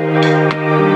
Música